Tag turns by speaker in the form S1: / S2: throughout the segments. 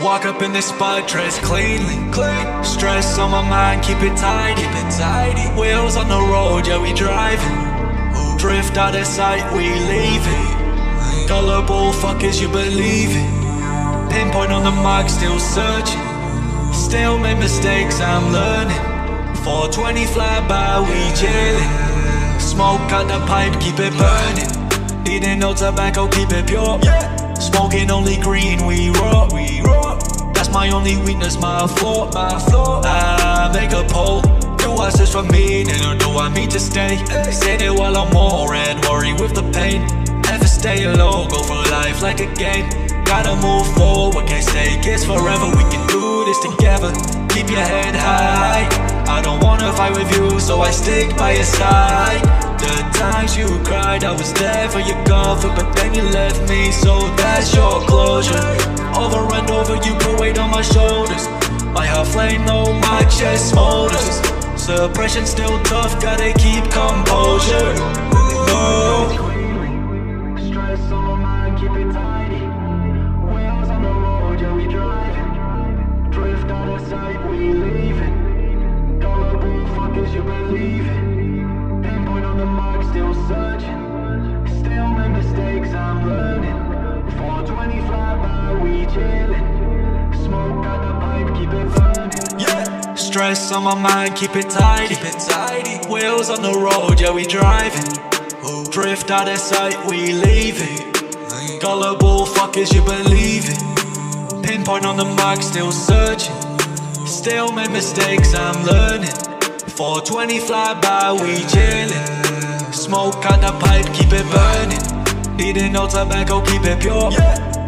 S1: Walk up in this spot, dress cleanly, clean. Stress on my mind, keep it tight, keep it tidy. Wheels on the road, yeah we driving. Drift out of sight, we leaving. Gullible fuckers, you believe it. Pinpoint on the mark, still searching. Still make mistakes, I'm learning. 420 fly by, we chillin'. Smoke out the pipe, keep it burning. Eating no tobacco, keep it pure. Smoking only green, we raw, we. My only weakness, my flaw, my flaw. I make a poll. Do I search for meaning or do I mean to stay? Say it while I'm and worry with the pain. Never stay alone, go for life like a game. Gotta move forward, can't stay kids forever. We can do this together. Keep your head high. I don't wanna fight with you, so I stick by your side. The times you cried, I was there for your comfort, but then you left me, so that's your closure. Over and over, you put weight on my shoulders. My heart flame, though my chest smolders. Suppression still tough, gotta keep composure. No.
S2: Stress on my keep it tidy. Wheels on the road, yeah we driving. Drift out of sight, we leaving. Gullible fuckers, you believe. Pinpoint on the mark, still searching.
S1: Yeah. Stress on my mind, keep it tidy. Keep it tidy. Wheels on the road, yeah we driving. Drift out of sight, we leaving. Gullible fuckers, you believe it. Pinpoint on the mark, still searching. Still make mistakes, I'm learning. 420 fly by, we chillin'. Smoke out the pipe, keep it burning. Eating no tobacco, keep it pure.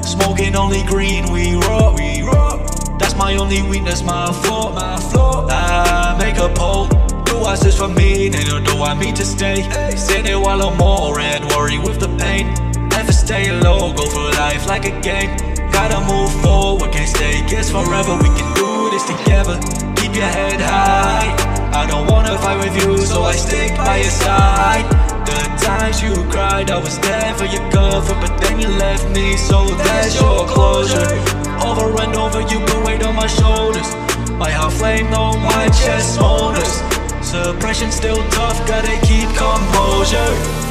S1: Smoking only green, we raw. We raw. That's my only weakness, my flaw, my flaw. I make a poll. Do I search for meaning or do I mean to stay? Sit it while I'm more and worry with the pain. Never stay alone, go for life like a game. Gotta move forward, can't stay kids forever. We can do this together. Keep your head high. I don't wanna fight with you, so I stick by your side. The times you cried, I was there for your comfort, but then you left me, so that's your closure. Over and over, you put weight on my shoulders. My heart flame, though my chest smolders. Suppression still tough, gotta keep composure.